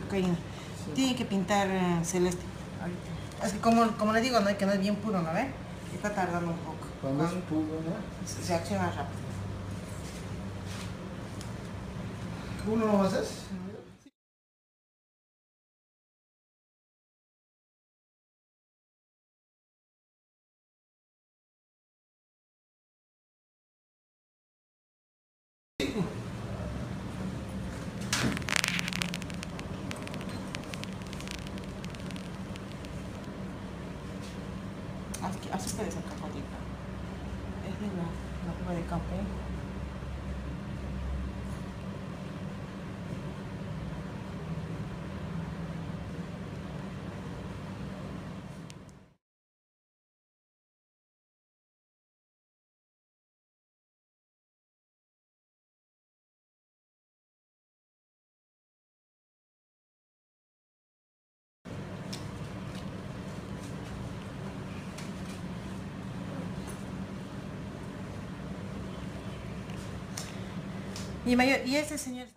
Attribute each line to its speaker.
Speaker 1: cocaína. Tiene que pintar eh, celeste. Ahorita. Es que como, como le digo, ¿no? que no es bien puro, ¿no ve? Está tardando un poco.
Speaker 2: Cuando es puro, ¿no?
Speaker 1: Se, se acciona rápido.
Speaker 2: ¿Uno lo haces?
Speaker 1: Puede ser capotita. Es de la, la prueba de café. Y, mayor, y ese señor...